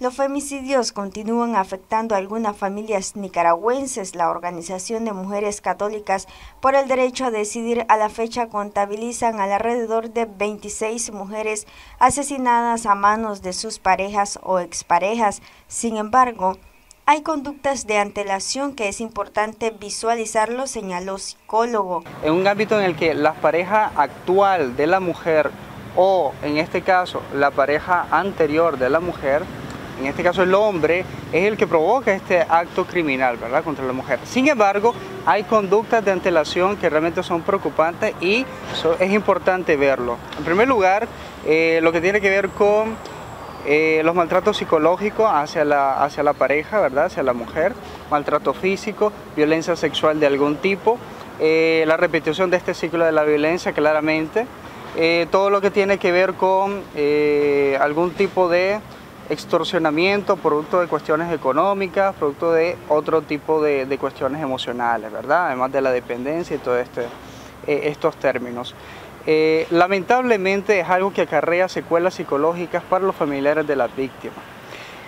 Los femicidios continúan afectando a algunas familias nicaragüenses. La Organización de Mujeres Católicas por el Derecho a Decidir a la fecha contabilizan alrededor de 26 mujeres asesinadas a manos de sus parejas o exparejas. Sin embargo, hay conductas de antelación que es importante visualizarlo, señaló psicólogo. En un ámbito en el que la pareja actual de la mujer o en este caso la pareja anterior de la mujer, en este caso el hombre, es el que provoca este acto criminal ¿verdad? contra la mujer. Sin embargo, hay conductas de antelación que realmente son preocupantes y es importante verlo. En primer lugar, eh, lo que tiene que ver con eh, los maltratos psicológicos hacia la, hacia la pareja, ¿verdad? hacia la mujer, maltrato físico, violencia sexual de algún tipo, eh, la repetición de este ciclo de la violencia claramente, todo lo que tiene que ver con algún tipo de extorsionamiento, producto de cuestiones económicas, producto de otro tipo de, cuestiones emocionales, ¿verdad? además de la dependencia y todos este, estos términos. Eh, lamentablemente es algo que acarrea secuelas psicológicas para los familiares de las víctimas.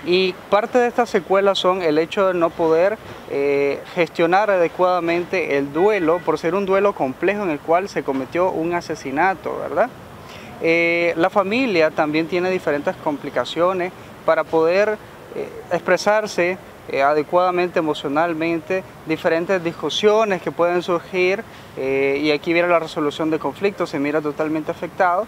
Y parte de estas secuelas son el hecho de no poder eh, gestionar adecuadamente el duelo, por ser un duelo complejo en el cual se cometió un asesinato, ¿verdad? Eh, la familia también tiene diferentes complicaciones para poder expresarse eh, adecuadamente emocionalmente, diferentes discusiones que pueden surgir eh, y aquí viene la resolución de conflictos, se mira totalmente afectado.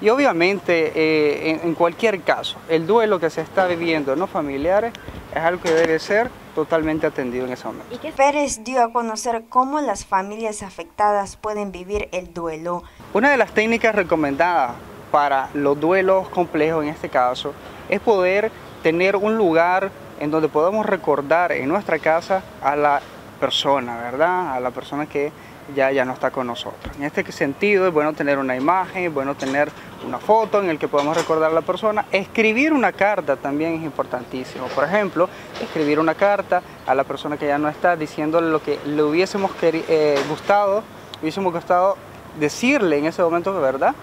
Y obviamente eh, en, cualquier caso, el duelo que se está viviendo en los familiares es algo que debe ser totalmente atendido en ese momento. ¿Y qué Pérez dio a conocer cómo las familias afectadas pueden vivir el duelo? Una de las técnicas recomendadas para los duelos complejos en este caso es poder tener un lugar en donde podamos recordar en nuestra casa a la persona, ¿verdad? A la persona que ya, ya no está con nosotros. En este sentido es bueno tener una imagen, es bueno tener una foto en el que podamos recordar a la persona. Escribir una carta también es importantísimo. Por ejemplo, escribir una carta a la persona que ya no está diciéndole lo que le hubiésemos eh, gustado, hubiésemos gustado decirle en ese momento, ¿verdad?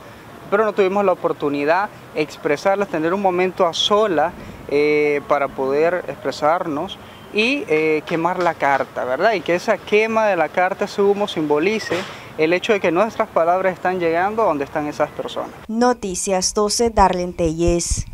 Pero no tuvimos la oportunidad de expresarlas, tener un momento a sola eh, para poder expresarnos y eh, quemar la carta, ¿verdad? Y que esa quema de la carta sumo simbolice el hecho de que nuestras palabras están llegando a donde están esas personas. Noticias 12, Darlene Telles.